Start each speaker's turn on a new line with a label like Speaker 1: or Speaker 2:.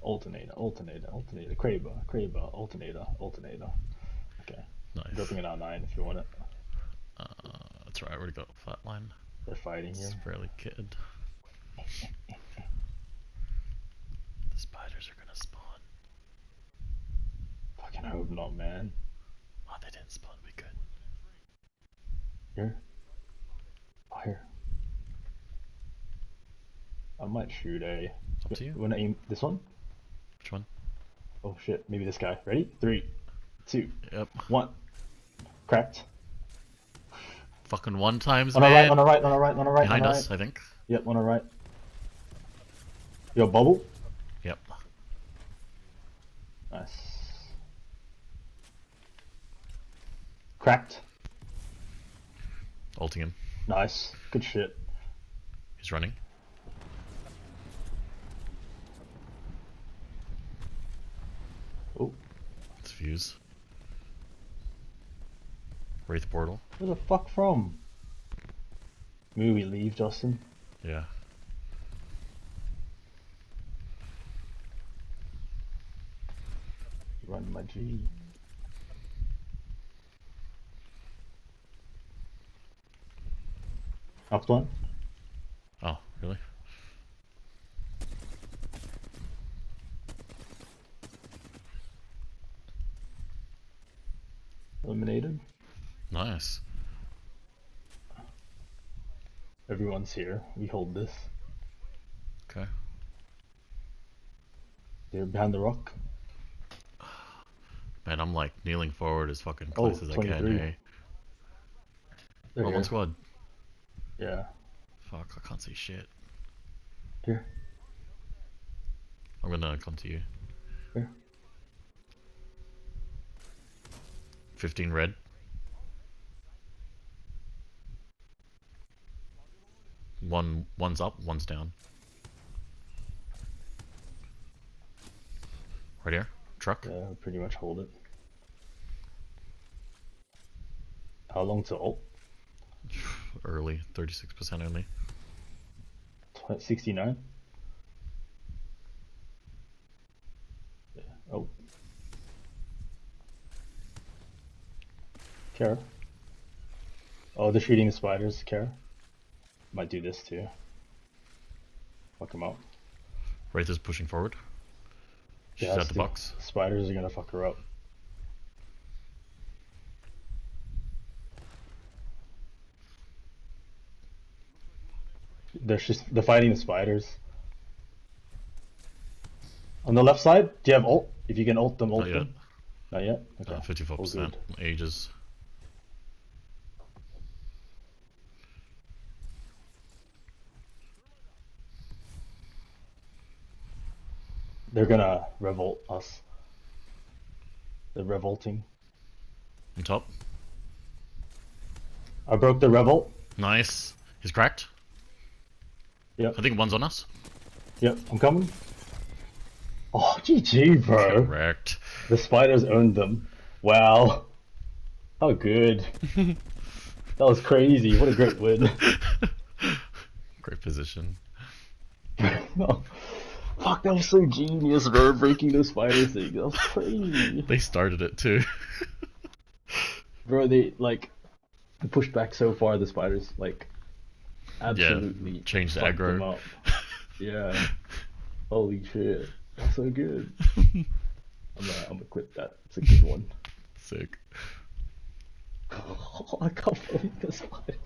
Speaker 1: Alternator, alternator, alternator, Kraber, Kraber, alternator, alternator. Okay.
Speaker 2: Nice.
Speaker 1: Dropping it on nine if you want it.
Speaker 2: Uh, that's right. I already got flatline.
Speaker 1: They're fighting
Speaker 2: It's
Speaker 1: here.
Speaker 2: fairly kid. The spiders are gonna spawn.
Speaker 1: Fucking hope not, man.
Speaker 2: Oh, they didn't spawn. We good.
Speaker 1: Here. Oh, here. I might shoot a.
Speaker 2: Up to you.
Speaker 1: Wanna aim this one?
Speaker 2: Which one?
Speaker 1: Oh shit, maybe this guy. Ready? Three, two,
Speaker 2: Yep.
Speaker 1: one. Cracked.
Speaker 2: Fucking one times,
Speaker 1: On our
Speaker 2: man.
Speaker 1: right, on our right, on our right, on our right.
Speaker 2: Behind
Speaker 1: on our
Speaker 2: us,
Speaker 1: Right.
Speaker 2: I think.
Speaker 1: Yep, on our right. Yo, bubble.
Speaker 2: Yep.
Speaker 1: Nice. Cracked.
Speaker 2: Ulting him.
Speaker 1: Nice. Good shit.
Speaker 2: He's running.
Speaker 1: Oh,
Speaker 2: It's fuse. Wraith portal.
Speaker 1: where the fuck from? Maybe we leave, Justin.
Speaker 2: Yeah.
Speaker 1: Run my G. Up one.
Speaker 2: Oh, really?
Speaker 1: Eliminated.
Speaker 2: Nice.
Speaker 1: Everyone's here. We hold this.
Speaker 2: Okay.
Speaker 1: They're behind the rock.
Speaker 2: Man, I'm like kneeling forward as fucking
Speaker 1: Oh,
Speaker 2: close as I can. Hey.
Speaker 1: They're
Speaker 2: Oh, one squad.
Speaker 1: Yeah.
Speaker 2: Fuck, I can't see shit.
Speaker 1: Here.
Speaker 2: I'm gonna come to you.
Speaker 1: Here.
Speaker 2: 15 red. One, one's up, one's down. Right here, truck.
Speaker 1: Yeah, we pretty much hold it. How long to ult?
Speaker 2: Early, 36% only.
Speaker 1: Tw- 69? Yeah. Oh. Kara. Oh, they're shooting the spiders, Kara. Might do this too. Fuck them up.
Speaker 2: Wraith is pushing forward. She's
Speaker 1: Yeah,
Speaker 2: at the box.
Speaker 1: Spiders are gonna fuck her up. They're just they're fighting the spiders. On the left side, do you have ult? If you can ult them, ult
Speaker 2: Not yet.
Speaker 1: Not yet. Okay.
Speaker 2: Uh, 54%. Ages.
Speaker 1: They're gonna revolt us. They're revolting.
Speaker 2: On top.
Speaker 1: I broke the revolt.
Speaker 2: Nice. He's cracked.
Speaker 1: Yep.
Speaker 2: I think one's on us.
Speaker 1: Yep. I'm coming. Oh, GG, bro.
Speaker 2: Correct.
Speaker 1: The spiders owned them. Wow. How good. that was crazy. What a great win.
Speaker 2: Great position.
Speaker 1: no. Fuck, that was so genius, bro. Breaking those spider thing. That was crazy.
Speaker 2: They started it too.
Speaker 1: Bro, they, like, they pushed back so far, the spiders, like, absolutely
Speaker 2: changed the aggro.
Speaker 1: Yeah. Holy shit. That's so good. I'm gonna, I'm gonna clip that. It's a good one.
Speaker 2: Sick.
Speaker 1: Oh, I can't believe the spiders.